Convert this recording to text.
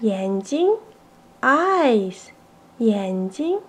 眼睛 eyes 眼睛。